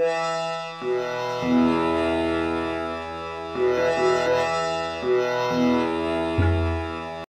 Música